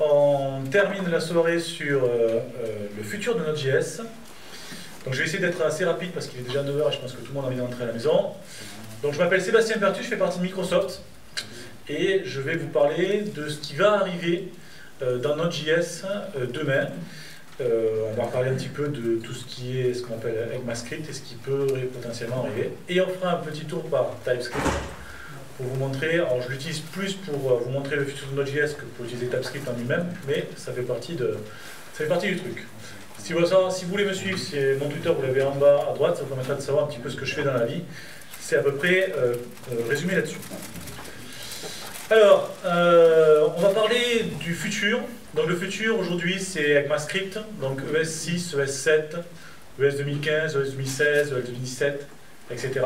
on termine la soirée sur euh, euh, le futur de Node.js. Donc je vais essayer d'être assez rapide parce qu'il est déjà 9h et je pense que tout le monde a envie d'entrer à la maison. Donc je m'appelle Sébastien Pertu, je fais partie de Microsoft et je vais vous parler de ce qui va arriver euh, dans Node.js demain. on va parler un petit peu de tout ce qui est ce qu'on appelle ECMAScript et ce qui peut potentiellement arriver. Et on fera un petit tour par TypeScript pour vous montrer, alors je l'utilise plus pour euh, vous montrer le futur de Node.js que pour utiliser TypeScript en lui-même, mais ça fait partie, de, ça fait partie du truc. Si vous, voulez me suivre, c'est mon Twitter, vous l'avez en bas à droite, ça vous permettra de savoir un petit peu ce que je fais dans la vie. C'est à peu près euh, euh, résumé là-dessus. Alors, on va parler du futur. Donc le futur aujourd'hui c'est ECMAScript, donc ES6, ES7, ES 2015, ES 2016, ES 2017, etc.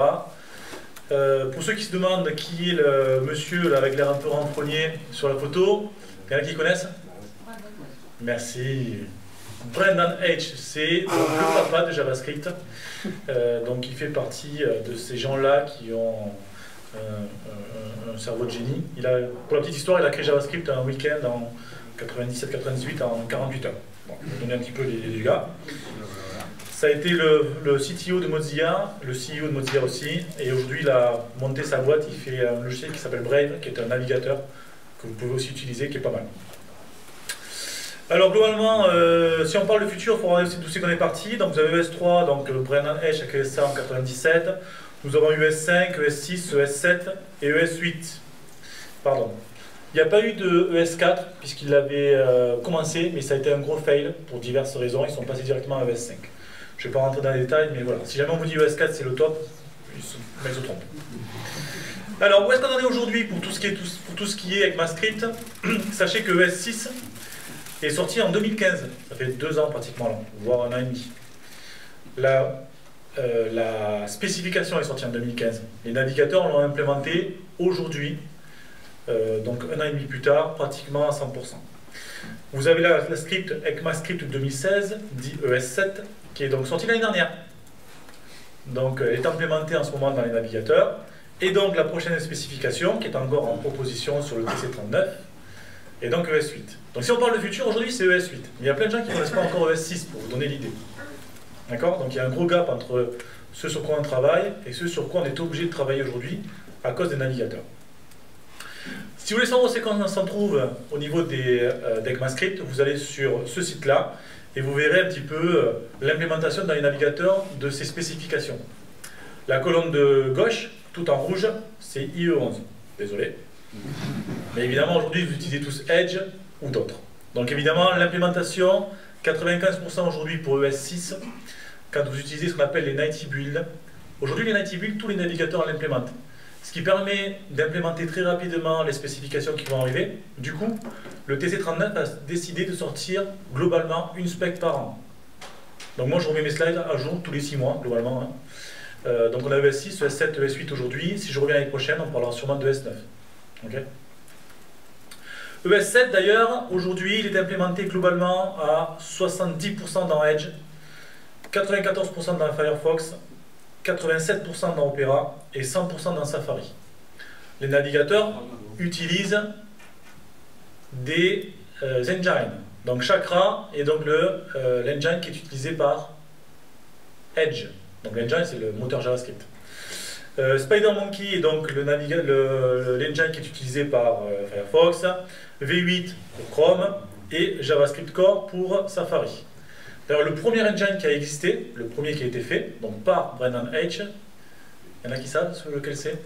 Euh, pour ceux qui se demandent qui est le monsieur là, avec l'air un peu renfrogné sur la photo, il y en a qui connaissent? Merci. Brendan H, c'est le papa de JavaScript. Euh, donc il fait partie euh, de ces gens-là qui ont un cerveau de génie. Il a, pour la petite histoire, il a créé JavaScript un week-end en 97-98 en 48 heures. Bon, je vais donner un petit peu les, les gars. Ça a été le, CTO de Mozilla, le CEO de Mozilla aussi, et aujourd'hui il a monté sa boîte, il fait un logiciel qui s'appelle Brave, qui est un navigateur que vous pouvez aussi utiliser, qui est pas mal. Alors globalement, euh, si on parle du futur, il faut regarder d'où c'est qu'on est parti. Donc vous avez ES3, donc euh, Brennan Edge a ça en 97. Nous avons ES5, ES6, ES7 et ES8. Pardon. Il n'y a pas eu de ES4 puisqu'il avait euh, commencé, mais ça a été un gros fail pour diverses raisons. Ils sont passés directement à ES5. Je ne vais pas rentrer dans les détails, mais voilà. Si jamais on vous dit ES4, c'est le top, ils se, ils se trompent. Alors, où est-ce qu'on en est aujourd'hui pour tout ce qui est, avec ma script Sachez que ES6 est sorti en 2015. Ça fait deux ans pratiquement, voire un an et demi. La, euh, spécification est sortie en 2015. Les navigateurs l'ont implémenté aujourd'hui, euh, donc un an et demi plus tard, pratiquement à 100%. Vous avez la, la script ECMAScript 2016, dit ES7, qui est donc sorti l'année dernière. Donc, elle est implémentée en ce moment dans les navigateurs. Et donc, la prochaine spécification, qui est encore en proposition sur le TC39, est donc ES8. Donc, si on parle de futur, aujourd'hui, c'est ES8. Mais il y a plein de gens qui ne connaissent pas encore ES6, pour vous donner l'idée. D'accord? Donc, il y a un gros gap entre ce sur quoi on travaille et ce sur quoi on est obligé de travailler aujourd'hui à cause des navigateurs. Si vous voulez savoir où c'est qu'on s'en trouve au niveau des euh, d'ECMAScript, vous allez sur ce site-là, et vous verrez un petit peu euh, l'implémentation dans les navigateurs de ces spécifications. La colonne de gauche, tout en rouge, c'est IE11. Désolé. Mais évidemment, aujourd'hui, vous utilisez tous Edge ou d'autres. Donc évidemment, l'implémentation, 95% aujourd'hui pour ES6, quand vous utilisez ce qu'on appelle les Nighty Build. Aujourd'hui, les Nighty Build, tous les navigateurs l'implémentent ce qui permet d'implémenter très rapidement les spécifications qui vont arriver. Du coup, le TC39 a décidé de sortir globalement une spec par an. Donc moi, je remets mes slides à jour tous les 6 mois, globalement. Hein. Euh, donc on a ES6, ES7, ES8 aujourd'hui. Si je reviens l'année prochaine, on parlera sûrement de ES9. ES7 d'ailleurs, aujourd'hui, il est implémenté globalement à 70% dans Edge, 94% dans Firefox, 87% dans Opera et 100% dans Safari. Les navigateurs utilisent des euh, engines. Donc Chakra est donc euh, l'engine qui est utilisé par Edge. Donc l'engine c'est le moteur JavaScript. Euh, SpiderMonkey est donc l'engine le, qui est utilisé par Firefox, V8 pour Chrome et JavaScript Core pour Safari. D'ailleurs, le premier engine qui a existé, le premier qui a été fait, donc par Brendan H, il y en a qui savent sur lequel c'est?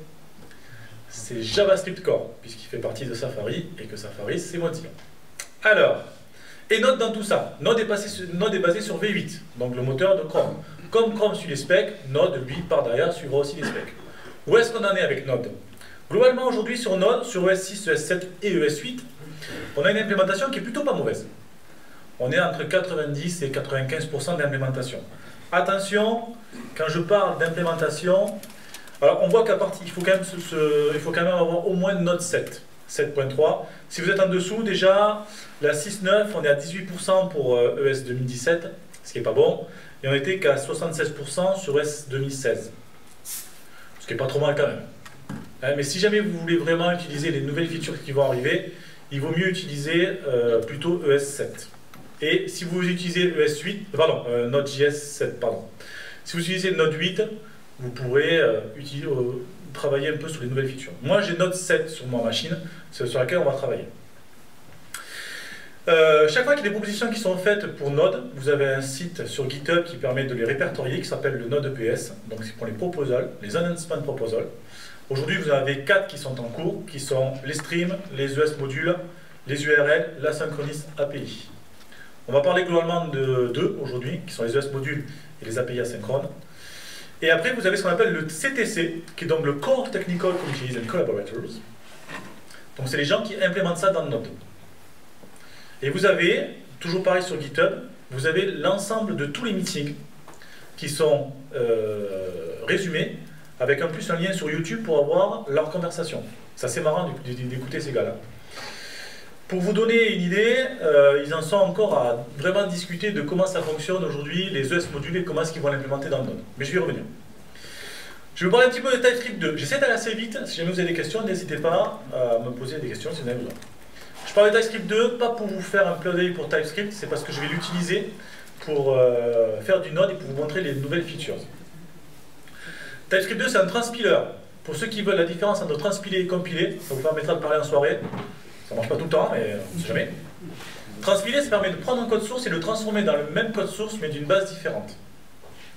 C'est JavaScript Core, puisqu'il fait partie de Safari, et que Safari, c'est Mozilla. Alors, et Node dans tout ça. Node est, Node est basé sur V8, donc le moteur de Chrome. Comme Chrome suit les specs, Node, lui, par derrière, suivra aussi les specs. Où est-ce qu'on en est avec Node? Globalement, aujourd'hui, sur Node, sur ES6, ES7 et ES8, on a une implémentation qui est plutôt pas mauvaise on est entre 90 et 95% d'implémentation. Attention, quand je parle d'implémentation, alors on voit qu'à partir, il faut, quand même avoir au moins note 7, 7.3. Si vous êtes en dessous, déjà, la 6.9, on est à 18% pour ES 2017, ce qui n'est pas bon, et on était qu'à 76% sur ES 2016, ce qui n'est pas trop mal quand même. Hein, mais si jamais vous voulez vraiment utiliser les nouvelles features qui vont arriver, il vaut mieux utiliser euh, plutôt ES7. Et si vous utilisez ES8, pardon, euh, Node.js 7, pardon. Si vous utilisez Node 8, vous pourrez euh, euh, travailler un peu sur les nouvelles features. Moi, j'ai Node 7 sur ma machine, sur laquelle on va travailler. Chaque fois qu'il y a des propositions qui sont faites pour Node, vous avez un site sur GitHub qui permet de les répertorier, qui s'appelle le Node EPS. Donc c'est pour les proposals, les announcement proposals. Aujourd'hui, vous en avez quatre qui sont en cours, qui sont les streams, les ES modules, les URL, la synchroniste API. On va parler globalement de deux aujourd'hui, qui sont les ES modules et les API asynchrones. Et après, vous avez ce qu'on appelle le CTC, qui est donc le Core Technical Committees and Collaborators. Donc c'est les gens qui implémentent ça dans Node. Et vous avez, toujours pareil sur GitHub, vous avez l'ensemble de tous les meetings qui sont euh, résumés avec en plus un lien sur YouTube pour avoir leur conversation. C'est assez marrant d'écouter ces gars-là. Pour vous donner une idée, euh, ils en sont encore à vraiment discuter de comment ça fonctionne aujourd'hui, les ES modules et comment est-ce qu'ils vont l'implémenter dans le Node. Mais je vais y revenir. Je vais vous parler un petit peu de TypeScript 2. J'essaie d'aller assez vite. Si jamais vous avez des questions, n'hésitez pas à me poser des questions si vous en avez besoin. Je parle de TypeScript 2, pas pour vous faire un plugin pour TypeScript, c'est parce que je vais l'utiliser pour euh, faire du Node et pour vous montrer les nouvelles features. TypeScript 2, c'est un transpiler. Pour ceux qui veulent la différence entre transpiler et compiler, ça vous permettra de parler en soirée. Ça marche pas tout le temps, mais on ne sait jamais. Transpiler, ça permet de prendre un code source et de le transformer dans le même code source, mais d'une base différente.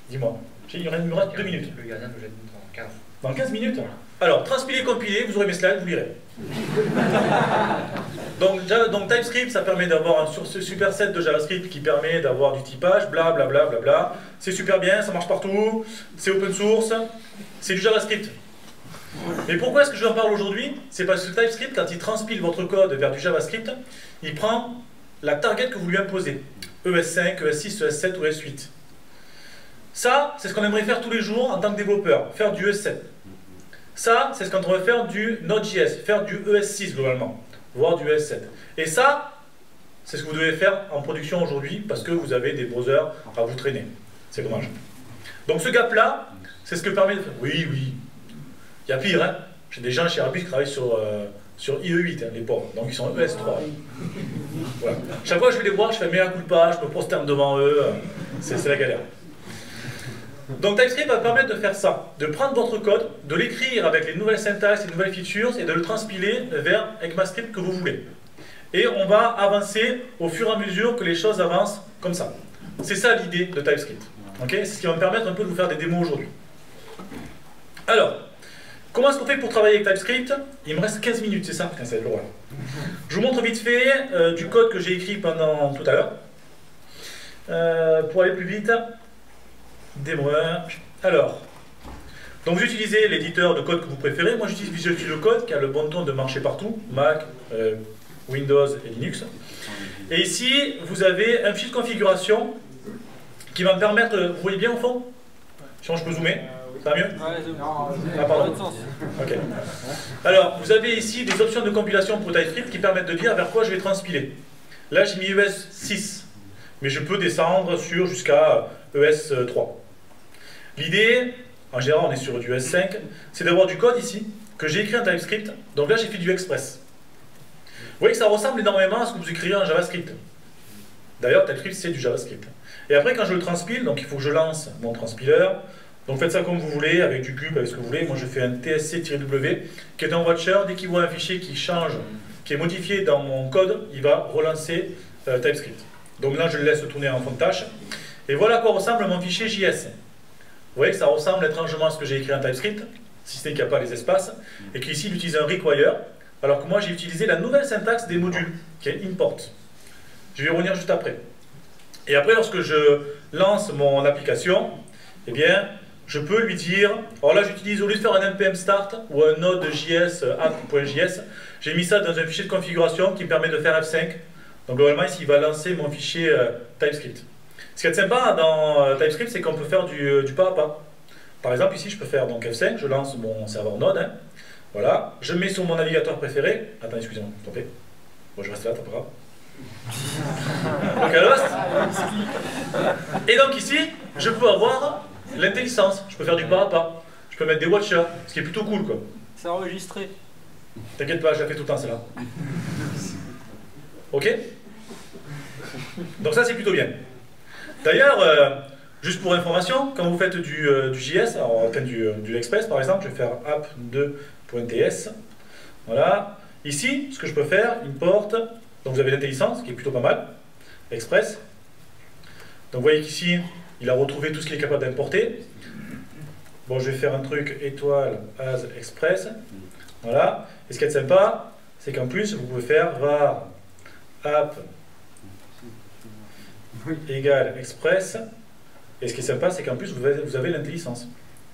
Dis-moi. Il me reste deux minutes. Le gardien jette dans 15. Dans 15 minutes? Alors, transpiler, compiler, vous aurez mes slides, vous lirez. donc, donc, TypeScript, ça permet d'avoir un superset de JavaScript qui permet d'avoir du typage, bla bla bla bla bla. C'est super bien, ça marche partout, c'est open source, c'est du JavaScript. Mais pourquoi est-ce que je vous en parle aujourd'hui? C'est parce que TypeScript, quand il transpile votre code vers du JavaScript, il prend la target que vous lui imposez. E ES5, ES6, ES7 ou ES8. Ça, c'est ce qu'on aimerait faire tous les jours en tant que développeur, faire du ES7. Ça, c'est ce qu'on devrait faire du Node.js, faire du ES6 globalement, voire du ES7. Et ça, c'est ce que vous devez faire en production aujourd'hui parce que vous avez des browsers à vous traîner. C'est dommage. Donc ce gap-là, c'est ce que permet de faire. Oui, oui. Il y a pire, hein. J'ai des gens chez Airbus qui travaillent sur, euh, sur IE8, hein, les pauvres. Donc ils sont ES3. Voilà. Chaque fois que je vais les voir, je fais mea culpa, je me prosterne devant eux. C'est la galère. Donc TypeScript va permettre de faire ça, de prendre votre code, de l'écrire avec les nouvelles syntaxes, les nouvelles features et de le transpiler vers ECMAScript que vous voulez. Et on va avancer au fur et à mesure que les choses avancent comme ça. C'est ça l'idée de TypeScript. Ok? C'est ce qui va me permettre un peu de vous faire des démos aujourd'hui. Alors, comment est-ce qu'on fait pour travailler avec TypeScript? Il me reste 15 minutes, c'est ça? Putain, ça va être lourd, là. Je vous montre vite fait euh, du code que j'ai écrit pendant tout à l'heure. Euh, pour aller plus vite, 1. Alors, donc vous utilisez l'éditeur de code que vous préférez. Moi j'utilise Visual Studio Code qui a le bon ton de marcher partout, Mac, euh, Windows et Linux. Et ici, vous avez un fichier de configuration qui va me permettre, vous voyez bien au fond? Sinon je peux zoomer, ça va mieux Ah, pardon. Ok. Alors, vous avez ici des options de compilation pour TypeScript qui permettent de dire vers quoi je vais transpiler. Là, j'ai mis ES 6, mais je peux descendre sur jusqu'à ES 3. L'idée, en général, on est sur du ES 5, c'est d'avoir du code ici que j'ai écrit en TypeScript. Donc là, j'ai fait du Express. Vous voyez que ça ressemble énormément à ce que vous écrivez en JavaScript. D'ailleurs, TypeScript, c'est du JavaScript. Et après, quand je le transpile, donc il faut que je lance mon transpiler. Donc faites ça comme vous voulez, avec du cube, avec ce que vous voulez. Moi, je fais un tsc-w, qui est un watcher. Dès qu'il voit un fichier qui change, qui est modifié dans mon code, il va relancer euh, TypeScript. Donc là, je le laisse tourner en fond de tâche. Et voilà à quoi ressemble mon fichier JS. Vous voyez que ça ressemble étrangement à ce que j'ai écrit en TypeScript, si ce n'est qu'il n'y a pas les espaces, et qu'ici, il utilise un require, alors que moi, j'ai utilisé la nouvelle syntaxe des modules, qui est import. Je vais y revenir juste après. Et après, lorsque je lance mon application, eh bien, je peux lui dire, alors là j'utilise, au lieu de faire un npm start ou un node.js, app.js, j'ai mis ça dans un fichier de configuration qui me permet de faire F5. Donc globalement ici il va lancer mon fichier euh, TypeScript. Ce qui est sympa dans euh, TypeScript, c'est qu'on peut faire du, euh, du pas à pas. Par exemple ici je peux faire donc F5, je lance mon serveur node, hein. voilà, je mets sur mon navigateur préféré, attends excusez-moi, plaît. Bon je reste là, t'as pas grave. Localhost. Et donc ici, je peux avoir l'intelligence. Je peux faire du pas à pas. Je peux mettre des watchers, ce qui est plutôt cool quoi. C'est enregistré. T'inquiète pas, je la fais tout le temps celle-là. Ok? Donc ça, c'est plutôt bien. D'ailleurs, euh, juste pour information, quand vous faites du, euh, du JS, alors, enfin, du, euh, du Express par exemple, je vais faire app2.ts. Voilà. Ici, ce que je peux faire, import, donc vous avez l'intelligence, qui est plutôt pas mal, Express. Donc vous voyez qu'ici, il a retrouvé tout ce qu'il est capable d'importer. Bon, je vais faire un truc étoile as express. Voilà. Et ce qui est sympa, c'est qu'en plus, vous pouvez faire var app égale express. Et ce qui est sympa, c'est qu'en plus, vous avez, l'intelligence.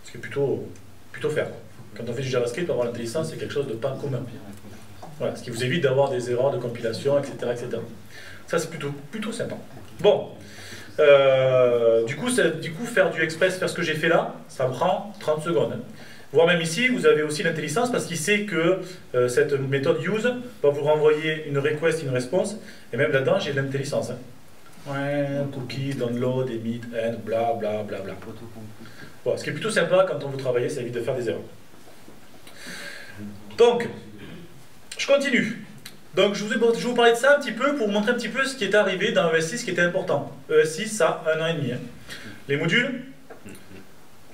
Ce qui est plutôt, plutôt faire. Quand on fait du JavaScript, avoir l'intelligence, c'est quelque chose de pas commun. Voilà, ce qui vous évite d'avoir des erreurs de compilation, etc. etc. Ça, c'est plutôt, plutôt sympa. Bon. Euh, du, coup, du coup, faire du express, faire ce que j'ai fait là, ça prend 30 secondes. Voire même ici, vous avez aussi l'intelligence parce qu'il sait que euh, cette méthode use va vous renvoyer une request, une response. Et même là-dedans, j'ai l'intelligence. Hein. Ouais, cookie, download, emit, end, bla bla bla bla. Bon, ce qui est plutôt sympa quand on veut travailler, ça évite de faire des erreurs. Donc, je continue. Donc je vous, ai, je vous parler de ça un petit peu pour vous montrer un petit peu ce qui est arrivé dans ES6 qui était important. ES6, ça, un an et demi. Hein. Les modules,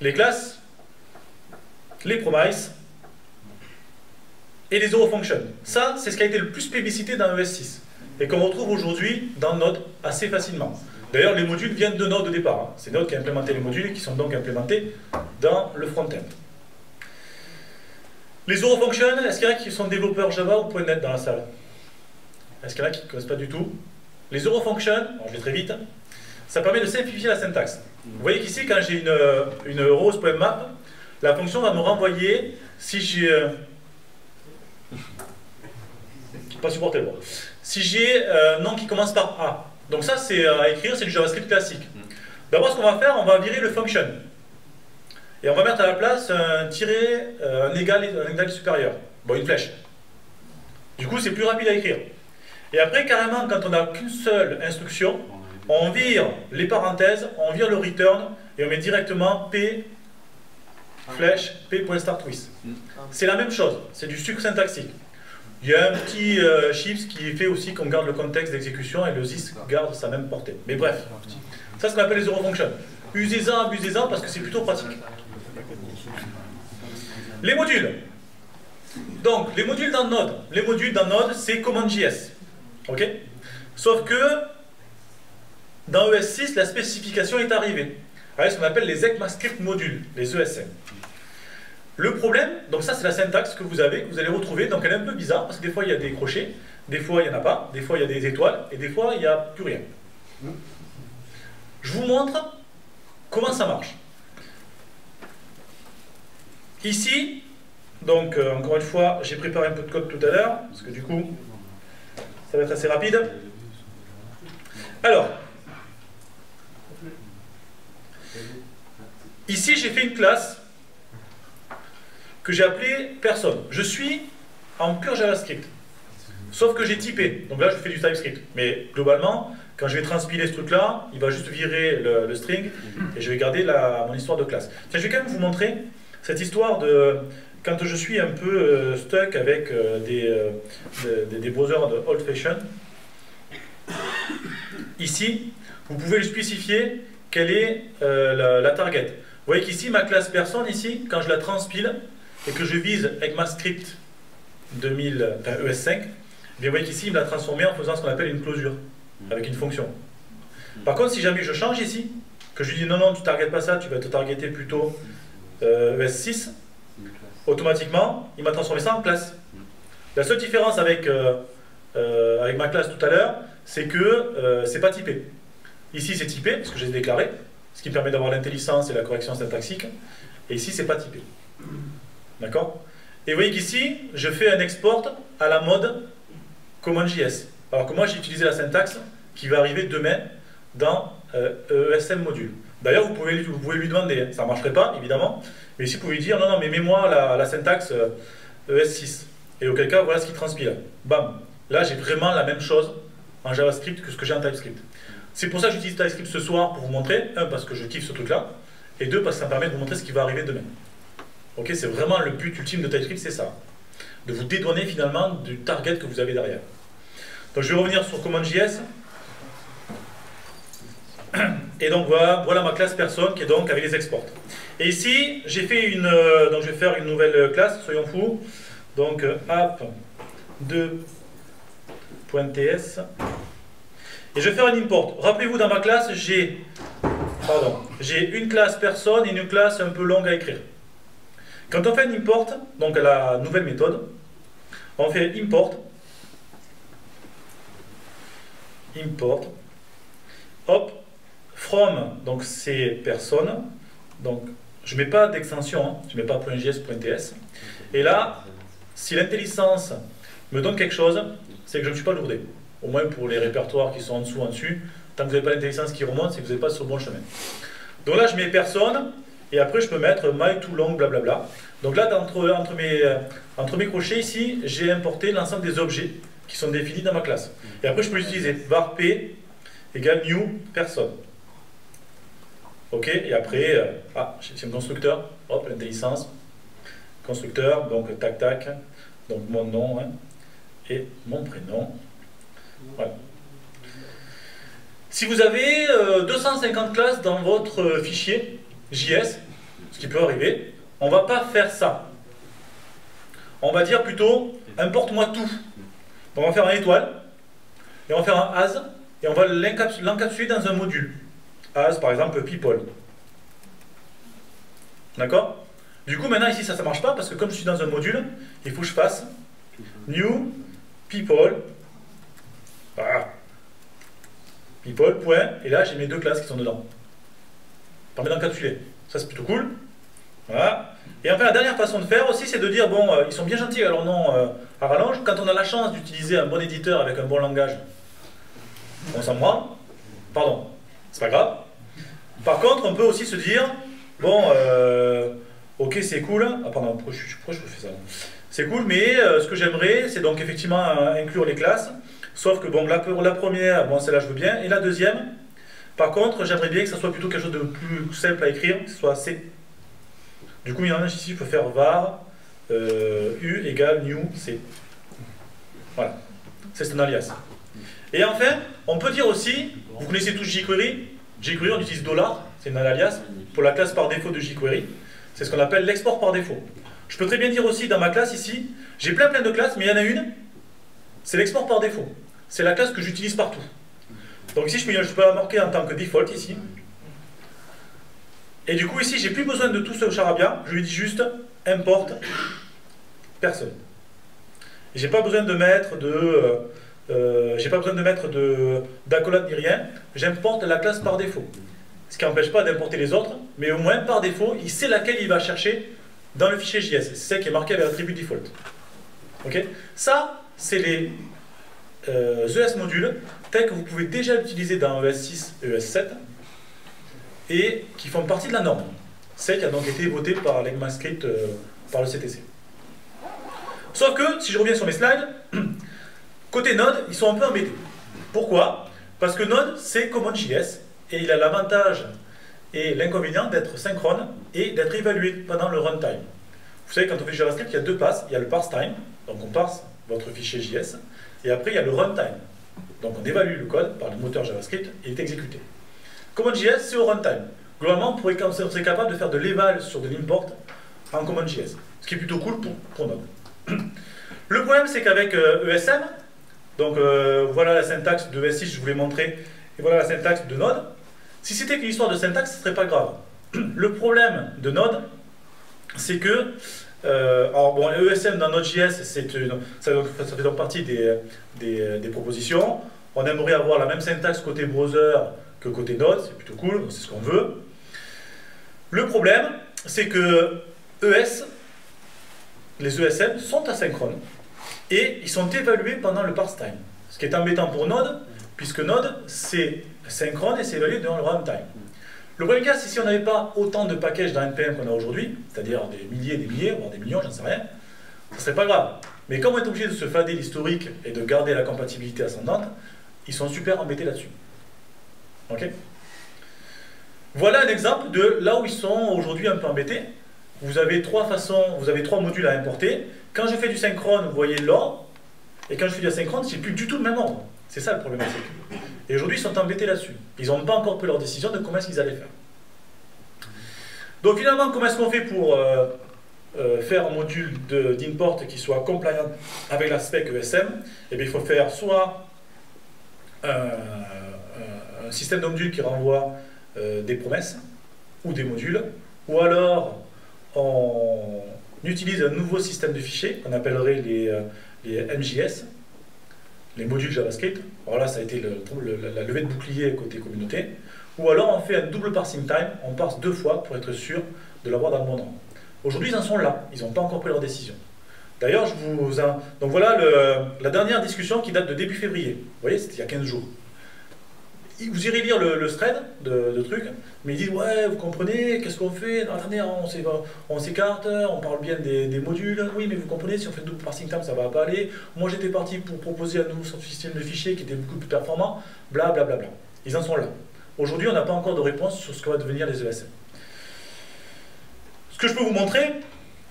les classes, les promises et les functions. Ça, c'est ce qui a été le plus plébiscité dans ES6 et qu'on retrouve aujourd'hui dans Node assez facilement. D'ailleurs, les modules viennent de Node au départ. Hein. C'est Node qui a implémenté les modules et qui sont donc implémentés dans le front-end. Les functions, est-ce qu'il y en a qui sont développeurs Java ou .NET dans la salle? Est-ce qu'il y en a qui ne connaissent pas du tout? Les Eurofunctions, je vais très vite, ça permet de simplifier la syntaxe. Vous voyez qu'ici, quand j'ai une, une rose.map, la fonction va me renvoyer si j'ai... Euh, pas supporté Si j'ai euh, un nom qui commence par A. Donc ça, c'est à écrire, c'est du JavaScript classique. D'abord, ce qu'on va faire, on va virer le function. Et on va mettre à la place un tiré, euh, un égal, un égal supérieur. Bon, une flèche. Du coup, c'est plus rapide à écrire. Et après, carrément, quand on n'a qu'une seule instruction, on vire les parenthèses, on vire le return, et on met directement P flèche P.startWith. C'est la même chose, c'est du sucre syntaxique. Il y a un petit euh, chips qui fait aussi qu'on garde le contexte d'exécution et le ZIS garde sa même portée. Mais bref, ça c'est ce qu'on appelle les eurofunctions. Usez-en, abusez-en parce que c'est plutôt pratique. Les modules. Donc, les modules dans Node. Les modules dans Node, c'est CommonJS. Ok? Sauf que dans ES6, la spécification est arrivée avec ce qu'on appelle les ECMAScript modules, les ESM. Le problème, donc ça c'est la syntaxe que vous avez, que vous allez retrouver, donc elle est un peu bizarre parce que des fois il y a des crochets, des fois il n'y en a pas, des fois il y a des étoiles et des fois il n'y a plus rien. Je vous montre comment ça marche. Ici, donc euh, encore une fois, j'ai préparé un peu de code tout à l'heure, parce que du coup, ça va être assez rapide. Alors, ici j'ai fait une classe que j'ai appelée personne. Je suis en pur JavaScript. Sauf que j'ai typé. Donc là, je fais du TypeScript. Mais globalement, quand je vais transpiler ce truc-là, il va juste virer le, string et je vais garder mon histoire de classe. je vais quand même vous montrer cette histoire de quand je suis un peu euh, stuck avec euh, euh, des, des, browsers de old fashion, ici, vous pouvez spécifier quelle est la, target. Vous voyez qu'ici, ma classe personne, ici, quand je la transpile et que je vise avec ma script 2000, ES5, vous voyez qu'ici, il me l'a transformé en faisant ce qu'on appelle une closure, avec une fonction. Par contre, si jamais je change ici, que je lui dis non, non, tu ne targetes pas ça, tu vas te targeter plutôt ES6, automatiquement, il m'a transformé ça en classe. La seule différence avec, euh, euh, avec ma classe tout à l'heure, c'est que euh, c'est pas typé. Ici, c'est typé, parce que j'ai déclaré, ce qui permet d'avoir l'intelligence et la correction syntaxique. Et ici, c'est pas typé. D'accord? Et vous voyez qu'ici, je fais un export à la mode CommonJS. Alors que moi, j'ai utilisé la syntaxe qui va arriver demain dans ESM e module. D'ailleurs, vous pouvez, vous pouvez lui demander, ça ne marcherait pas, évidemment, mais si vous pouvez lui dire, non, non, mais mets-moi la, syntaxe ES6. Euh, e Et auquel cas, voilà ce qui transpire. Bam. Là, j'ai vraiment la même chose en JavaScript que ce que j'ai en TypeScript. C'est pour ça que j'utilise TypeScript ce soir pour vous montrer, un, parce que je kiffe ce truc-là, et deux, parce que ça me permet de vous montrer ce qui va arriver demain. Ok, c'est vraiment le but ultime de TypeScript, c'est ça. De vous dédouaner finalement du target que vous avez derrière. Donc je vais revenir sur CommonJS. Et donc voilà, ma classe personne qui est donc avec les exports. Et ici, j'ai fait une. euh, donc je vais faire une nouvelle classe, soyons fous. Donc euh, app 2.ts. Et je vais faire un import. Rappelez-vous, dans ma classe, j'ai j'ai une classe personne et une classe un peu longue à écrire. Quand on fait un import, donc la nouvelle méthode, on fait import, import, hop, from, donc c'est personne, donc je ne mets pas d'extension, hein, je ne mets pas .js.ts, et là, si l'intelligence me donne quelque chose, c'est que je ne me suis pas lourdé. Au moins pour les répertoires qui sont en dessous, en dessus, tant que vous n'avez pas l'intelligence qui remonte, c'est que vous n'êtes pas sur le bon chemin. Donc là, je mets personne, et après je peux mettre my too long, blablabla. Donc là, entre, entre, mes, euh, entre mes crochets ici, j'ai importé l'ensemble des objets qui sont définis dans ma classe. Et après, je peux utiliser var p égale new personne. Ok, et après, euh, ah, c'est un constructeur, hop, l'intelligence, constructeur, donc tac tac, donc mon nom hein, et mon prénom. Voilà. Si vous avez euh, 250 classes dans votre euh, fichier JS, ce qui peut arriver, on va pas faire ça. On va dire plutôt importe-moi tout. On va faire un étoile, et on va faire un as, et on va l'encaps- l'encapsuler dans un module. As par exemple people. D'accord? Du coup maintenant ici ça ne marche pas parce que comme je suis dans un module, il faut que je fasse new people. Voilà. People, point, et là j'ai mes deux classes qui sont dedans. Permet d'encapsuler. Ça c'est plutôt cool. Voilà. Et enfin la dernière façon de faire aussi c'est de dire bon euh, ils sont bien gentils alors non euh, à rallonge. Quand on a la chance d'utiliser un bon éditeur avec un bon langage, on s'en branle. Pardon, c'est pas grave. Par contre, on peut aussi se dire, bon, euh, ok, c'est cool. Ah, pardon, pourquoi je, fais ça C'est cool, mais euh, ce que j'aimerais, c'est donc effectivement euh, inclure les classes. Sauf que, bon, la, la première, bon, celle-là, je veux bien. Et la deuxième, par contre, j'aimerais bien que ça soit plutôt quelque chose de plus simple à écrire, que ce soit C. Du coup, il y en a ici, je peux faire var u égale new C. Voilà. C'est un alias. Et enfin, on peut dire aussi, vous connaissez tous jQuery, jQuery on utilise dollar, c'est un alias, pour la classe par défaut de jQuery. C'est ce qu'on appelle l'export par défaut. Je peux très bien dire aussi dans ma classe ici, j'ai plein plein de classes, mais il y en a une, c'est l'export par défaut. C'est la classe que j'utilise partout. Donc ici, je peux, je peux la marquer en tant que default ici. Et du coup, ici, j'ai plus besoin de tout ce charabia. Je lui dis juste import personne. J'ai pas besoin de mettre de, euh, j'ai pas besoin de mettre de d'accolade ni rien. J'importe la classe par défaut. Ce qui n'empêche pas d'importer les autres, mais au moins par défaut, il sait laquelle il va chercher dans le fichier JS. C'est celle qui est marquée avec l'attribut default. Ok? Ça, c'est les euh, ES modules tels que vous pouvez déjà utiliser dans ES6 et ES7 et qui font partie de la norme. Celle qui a donc été votée par l'ECMAScript euh, par le CTC. Sauf que, si je reviens sur mes slides, côté Node, ils sont un peu embêtés. Pourquoi? Parce que Node, c'est CommonJS, et il a l'avantage et l'inconvénient d'être synchrone et d'être évalué pendant le runtime. Vous savez, quand on fait JavaScript, il y a deux passes. Il y a le parse time, donc on parse votre fichier JS, et après il y a le runtime. Donc on évalue le code par le moteur JavaScript et il est exécuté. CommonJS, c'est au runtime. Globalement, on serait capable de faire de l'éval sur de l'import en CommonJS, ce qui est plutôt cool pour, pour Node. Le problème, c'est qu'avec euh, ESM, donc euh, voilà la syntaxe de ES6, je vous l'ai montré, et voilà la syntaxe de Node. Si c'était qu'une histoire de syntaxe, ce ne serait pas grave. Le problème de Node, c'est que, euh, alors bon, ESM dans Node.js, une- ça, ça fait donc partie des, des, des propositions. On aimerait avoir la même syntaxe côté browser que côté Node, c'est plutôt cool, c'est ce qu'on veut. Le problème, c'est que ES, les ESM sont asynchrones et ils sont évalués pendant le parse time. Ce qui est embêtant pour Node, puisque Node, c'est synchrone et c'est évalué dans le runtime. Le cas, c'est si on n'avait pas autant de packages dans NPM qu'on a aujourd'hui, c'est-à-dire des milliers, des milliers, voire des millions, j'en sais rien, ce serait pas grave. Mais comme on est obligé de se fader l'historique et de garder la compatibilité ascendante, ils sont super embêtés là-dessus. Ok? Voilà un exemple de là où ils sont aujourd'hui un peu embêtés. Vous avez trois façons, vous avez trois modules à importer. Quand je fais du synchrone, vous voyez l'or, et quand je fais du asynchrone, c'est plus du tout le même ordre. C'est ça le problème. Et aujourd'hui, ils sont embêtés là-dessus. Ils n'ont pas encore pris leur décision de comment est-ce qu'ils allaient faire. Donc finalement, comment est-ce qu'on fait pour euh, euh, faire un module d'import qui soit compliant avec la spec ESM Eh bien, il faut faire soit un système de qui renvoie euh, des promesses ou des modules, ou alors on utilise un nouveau système de fichiers qu'on appellerait les, MJS, les modules JavaScript. Alors là, ça a été la levée de bouclier côté communauté. Ou alors on fait un double parsing time, on parse deux fois pour être sûr de l'avoir dans le bon ordre. Aujourd'hui, ils en sont là, ils n'ont pas encore pris leur décision. D'ailleurs, je vous... Donc voilà la dernière discussion qui date de début février. Vous voyez, c'était il y a 15 jours. Vous irez lire le, thread de, trucs, mais ils disent Ouais, vous comprenez, qu'est-ce qu'on fait? Attendez, on s'écarte, on parle bien des, modules. Oui, mais vous comprenez, si on fait double parsing time, ça va pas aller. Moi, j'étais parti pour proposer un nouveau système de fichiers qui était beaucoup plus performant, bla bla bla bla. Ils en sont là. Aujourd'hui, on n'a pas encore de réponse sur ce que va devenir les ESM. Ce que je peux vous montrer,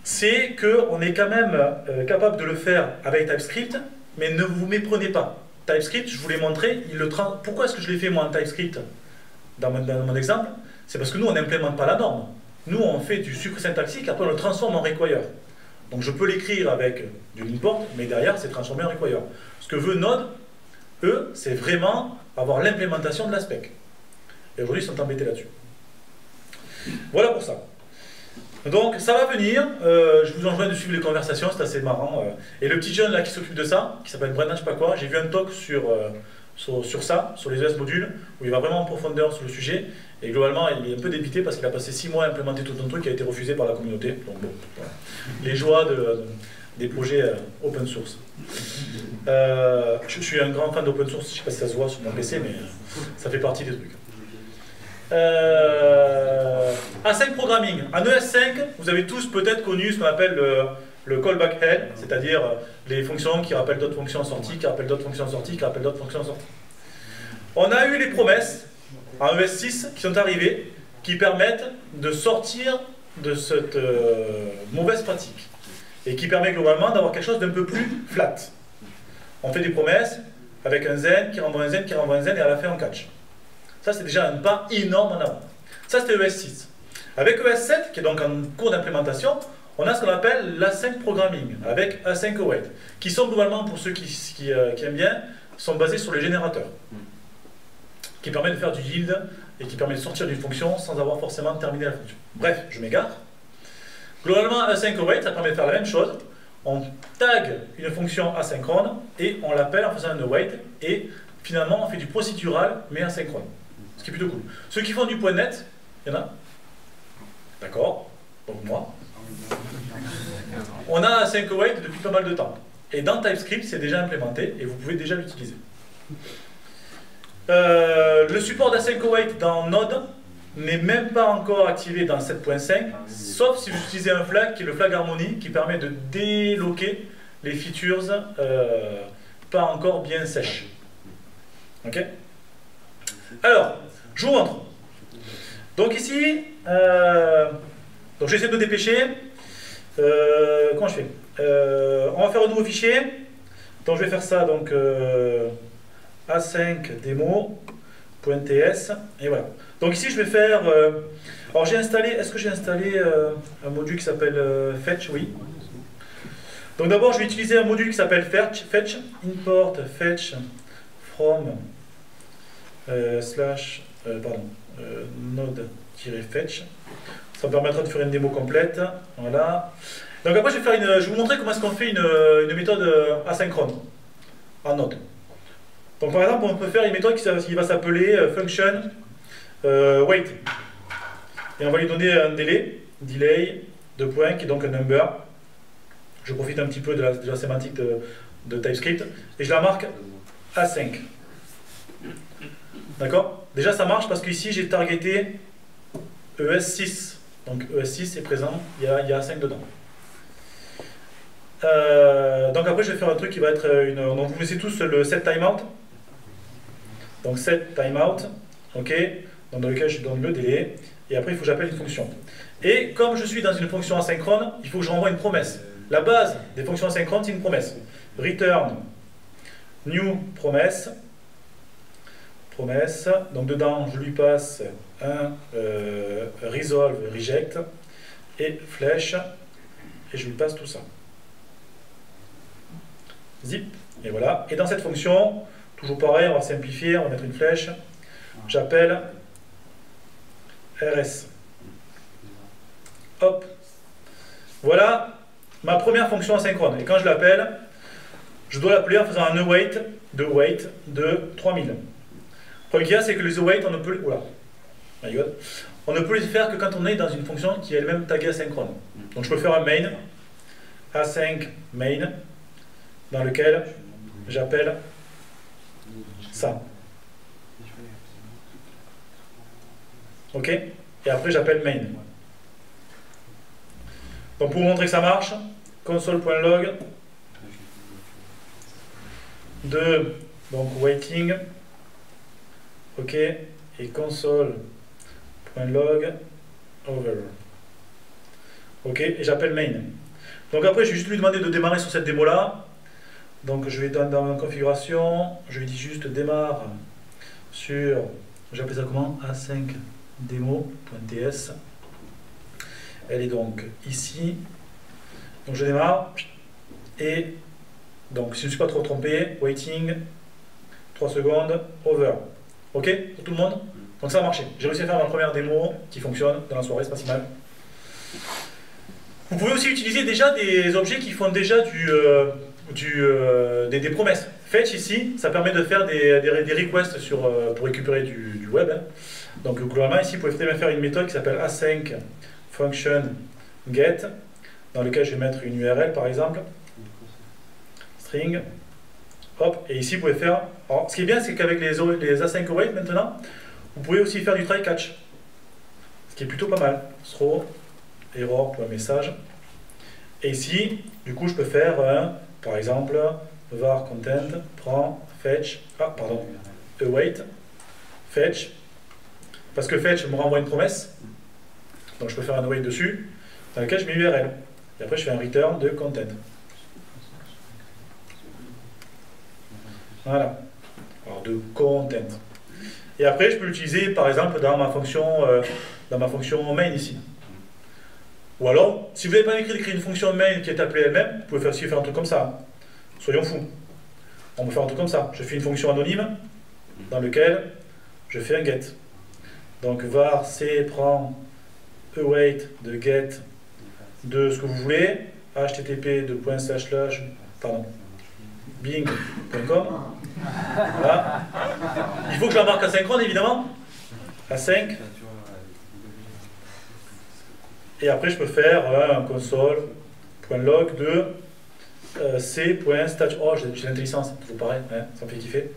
c'est qu'on est quand même euh, capable de le faire avec TypeScript, mais ne vous méprenez pas. TypeScript, je vous l'ai montré, il le pourquoi est-ce que je l'ai fait moi en TypeScript? Dans mon, exemple C'est parce que nous, on n'implémente pas la norme. Nous, on fait du sucre syntaxique, après on le transforme en require. Donc je peux l'écrire avec du import, mais derrière, c'est transformé en require. Ce que veut Node, eux, c'est vraiment avoir l'implémentation de l'aspect. Et aujourd'hui, ils sont embêtés là-dessus. Voilà pour ça. Donc, ça va venir. Euh, je vous enjoins de suivre les conversations, c'est assez marrant. Euh. Et le petit jeune là qui s'occupe de ça, qui s'appelle Brennan, je sais pas quoi, j'ai vu un talk sur, euh, sur, ça, sur les ES modules, où il va vraiment en profondeur sur le sujet. Et globalement, il est un peu débité parce qu'il a passé 6 mois à implémenter tout un truc qui a été refusé par la communauté. Donc, bon, Les joies des projets open source. je suis un grand fan d'open source, je sais pas si ça se voit sur mon PC, mais ça fait partie des trucs. Euh, A5 Programming. En ES5, vous avez tous peut-être connu ce qu'on appelle le, callback head, c'est-à-dire les fonctions qui rappellent d'autres fonctions sorties, qui rappellent d'autres fonctions sorties, qui rappellent d'autres fonctions sorties. On a eu les promesses en ES6 qui sont arrivées, qui permettent de sortir de cette euh, mauvaise pratique et qui permet globalement d'avoir quelque chose d'un peu plus flat. On fait des promesses avec un zen qui renvoie un zen qui renvoie un zen et à la fin on catch. Ça, c'est déjà un pas énorme en avant. Ça, c'était ES6. Avec ES7, qui est donc en cours d'implémentation, on a ce qu'on appelle l'Async Programming, avec Async Await, qui sont globalement, pour ceux qui, euh, qui, aiment bien, sont basés sur les générateurs, qui permet de faire du yield et qui permet de sortir d'une fonction sans avoir forcément terminé la fonction. Bref, je m'égare. Globalement, Async Await, ça permet de faire la même chose. On tag une fonction asynchrone et on l'appelle en faisant un await et finalement on fait du procédural mais asynchrone. Ce qui est plutôt cool. Ceux qui font du point net, il y en a D'accord Donc moi. On a 5 await depuis pas mal de temps. Et dans TypeScript, c'est déjà implémenté et vous pouvez déjà l'utiliser. Euh, le support d'async await dans Node n'est même pas encore activé dans 7.5, sauf si vous utilisez un flag qui est le flag harmony qui permet de déloquer les features euh, pas encore bien sèches. Ok? Alors, je vous montre. Donc ici, donc j'essaie de me dépêcher. Euh, comment je fais? Euh, On va faire un nouveau fichier. Donc je vais faire ça, donc A5 demo.ts et voilà. Donc ici je vais faire. alors j'ai installé. Est-ce que j'ai installé un module qui s'appelle fetch? Oui. Donc d'abord je vais utiliser un module qui s'appelle fetch, fetch import fetch from slash euh, pardon, euh, node-fetch. Ça me permettra de faire une démo complète. Voilà. Donc après, je vais, faire une, je vais vous montrer comment est-ce qu'on fait une, méthode euh, asynchrone en Node. Donc par exemple, on peut faire une méthode qui, va s'appeler function wait. Et on va lui donner un délai, delay, de points, qui est donc un number. Je profite un petit peu de la, sémantique de, de, TypeScript. Et je la marque A5. D'accord? Déjà, ça marche parce qu'ici, j'ai targeté ES6. Donc ES6 est présent, il y a, il y a 5 dedans. Euh, donc après, je vais faire un truc qui va être une... Donc vous connaissez tous le set timeout. Donc set timeout, ok, dans lequel je donne le délai. Et après, il faut que j'appelle une fonction. Et comme je suis dans une fonction asynchrone, il faut que je renvoie une promesse. La base des fonctions asynchrones, c'est une promesse. Return new promesse. Promesse. Donc dedans, je lui passe un euh, resolve reject et flèche et je lui passe tout ça. Zip, et voilà. Et dans cette fonction, toujours pareil, on va simplifier, on va mettre une flèche. J'appelle rs. Hop. Voilà ma première fonction asynchrone. Et quand je l'appelle, je dois l'appeler en faisant un await de wait de 3000. Problème qu'il y a, c'est que les await, on ne peut... On ne peut les faire que quand on est dans une fonction qui est elle-même taguée asynchrone. Donc je peux faire un main, async main, dans lequel j'appelle ça. Ok? Et après j'appelle main. Donc pour vous montrer que ça marche, console.log de donc waiting, ok, et console.log over. Ok, et j'appelle main. Donc après, je vais juste lui demander de démarrer sur cette démo-là. Donc je vais dans, dans configuration, je lui dis juste démarre sur, j'appelle ça comment? A5 demo.ts. Elle est donc ici. Donc je démarre. Et donc si je ne suis pas trop trompé, waiting, 3 secondes, over. Ok pour tout le monde Donc ça a marché. J'ai réussi à faire ma première démo qui fonctionne dans la soirée, c'est pas si mal. Vous pouvez aussi utiliser déjà des objets qui font déjà du, euh, euh, des, promesses. Fetch ici, ça permet de faire des, des, requests sur, euh, pour récupérer du, du web. Hein. Donc globalement ici, vous pouvez très bien faire une méthode qui s'appelle async function get, dans lequel je vais mettre une URL par exemple, string, hop, et ici vous pouvez faire... Alors, ce qui est bien, c'est qu'avec les, les await maintenant, vous pouvez aussi faire du try catch, ce qui est plutôt pas mal. Throw error.message. Et ici, du coup, je peux faire, par exemple, var content, prend, fetch, ah, pardon, await, fetch, parce que fetch me renvoie une promesse, donc je peux faire un await dessus, dans lequel je mets URL. Et après, je fais un return de content. Voilà. Alors, de content. Et après, je peux l'utiliser, par exemple, dans ma fonction, euh, dans ma fonction main ici. Ou alors, si vous n'avez pas écrit une fonction main qui est appelée elle-même, vous pouvez aussi faire un truc comme ça. Soyons fous. On peut faire un truc comme ça. Je fais une fonction anonyme dans laquelle je fais un get. Donc var c prend await de get de ce que vous voulez, http de point slash slash, pardon, bing.com. Voilà. Il faut que je la marque asynchrone évidemment. À 5. Et après, je peux faire un console.log de euh. Oh, j'ai l'intelligence, toujours pareil, hein, ça me fait kiffer.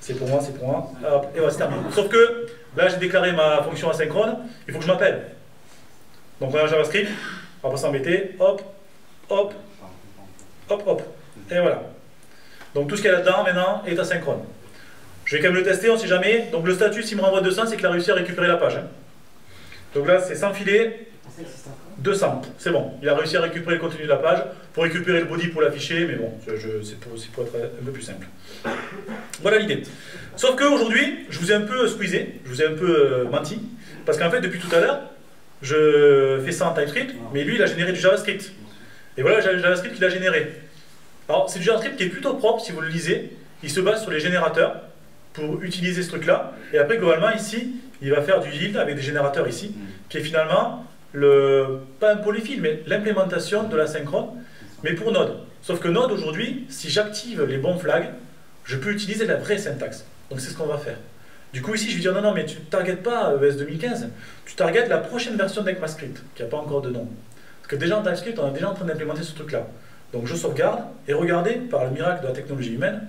C'est pour moi, c'est pour moi. et voilà, c'est terminé. Sauf que là, j'ai déclaré ma fonction asynchrone, il faut que je m'appelle. Donc, on a un JavaScript, on va pas s'embêter. Hop, hop, hop, hop. Et voilà. Donc, tout ce qu'il y a là-dedans, maintenant, est asynchrone. Je vais quand même le tester, on ne sait jamais. Donc, le statut, s'il me renvoie 200, c'est qu'il a réussi à récupérer la page. Hein. Donc là, c'est sans filet. 200, c'est bon. Il a réussi à récupérer le contenu de la page. Pour récupérer le body pour l'afficher, mais bon, c'est pour, pour, être un peu plus simple. Voilà l'idée. Sauf qu'aujourd'hui, je vous ai un peu squeezé, je vous ai un peu euh, menti, parce qu'en fait, depuis tout à l'heure, je fais ça en TypeScript, mais lui, il a généré du JavaScript. Et voilà le JavaScript qu'il a généré. Alors, c'est du JavaScript qui est plutôt propre, si vous le lisez. Il se base sur les générateurs pour utiliser ce truc-là. Et après, globalement, ici, il va faire du yield avec des générateurs ici, qui est finalement le, pas un polyfile, mais l'implémentation de la synchrone, mais pour Node. Sauf que Node, aujourd'hui, si j'active les bons flags, je peux utiliser la vraie syntaxe. Donc c'est ce qu'on va faire. Du coup, ici, je vais dire non, non, mais tu ne targetes pas ES 2015, tu targetes la prochaine version d'ECMAScript, qui n'a pas encore de nom. Parce que déjà en TypeScript, on est déjà en train d'implémenter ce truc-là. Donc je sauvegarde, et regardez, par le miracle de la technologie humaine,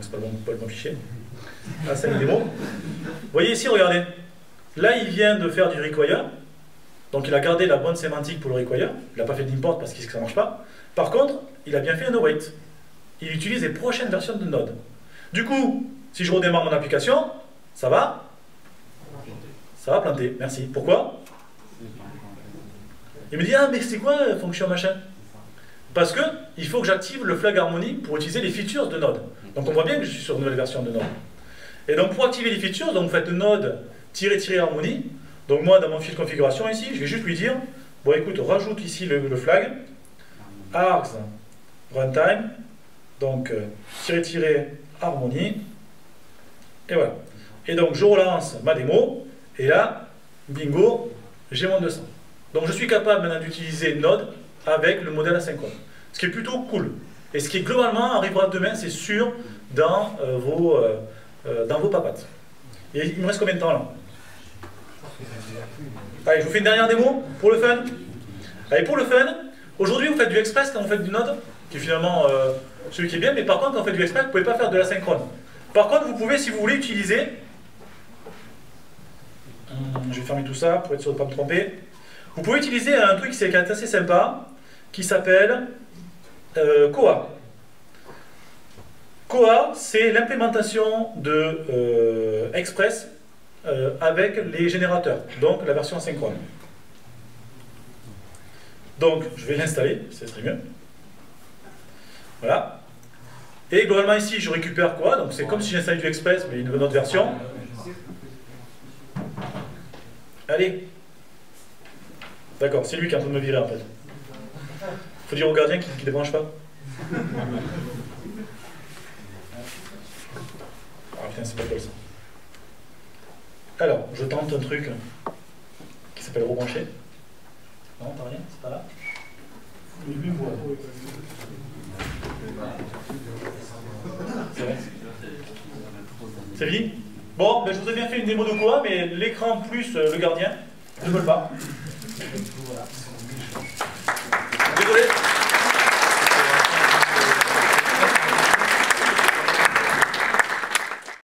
c'est pas le bon, pas le bon fichier, ah, c'est une démo. Vous voyez ici, regardez. Là, il vient de faire du require, donc il a gardé la bonne sémantique pour le require. Il n'a pas fait d'import parce qu'il sait que ça ne marche pas. Par contre, il a bien fait un await. Il utilise les prochaines versions de Node. Du coup, si je redémarre mon application, ça va Ça va planter. Merci. Pourquoi? Il me dit, ah mais c'est quoi fonction machin? Parce que il faut que j'active le flag harmony pour utiliser les features de Node. Donc on voit bien que je suis sur une nouvelle version de Node. Et donc pour activer les features, donc vous faites Node-harmony. Donc moi, dans mon fil configuration ici, je vais juste lui dire, bon écoute, rajoute ici le, flag, args runtime, donc euh, harmony, et voilà. Et donc je relance ma démo, et là, bingo, j'ai mon 200. Donc je suis capable maintenant d'utiliser Node avec le modèle asynchrone. Ce qui est plutôt cool. Et ce qui globalement arrivera demain, c'est sûr, dans, euh, vos, euh, euh, vos papates. Il me reste combien de temps là? Allez, je vous fais une dernière démo pour le fun. Allez, pour le fun, aujourd'hui vous faites du express quand vous faites du node, qui est finalement celui qui est bien, mais par contre quand vous faites du express, vous ne pouvez pas faire de l'asynchrone. Par contre, vous pouvez, si vous voulez, utiliser... Je vais fermer tout ça pour être sûr de ne pas me tromper. Vous pouvez utiliser un truc qui est assez sympa, qui s'appelle euh, Koa. Koa, c'est l'implémentation de euh, Express euh, avec les générateurs, donc la version asynchrone. Donc, je vais l'installer, c'est très mieux. Voilà. Et globalement ici, je récupère quoi Donc c'est comme si j'installais du Express, mais une autre version. Allez, D'accord, c'est lui qui est en train de me virer en fait. Faut dire au gardien qu'il ne débranche pas. Ah putain, c'est pas cool ça. Alors, je tente un truc qui s'appelle rebrancher. Non, t'as rien C'est pas là C'est fini? Bon, ben, je vous ai bien fait une démo de quoi, mais l'écran plus euh, le gardien ne veulent pas. Voilà. Désolé.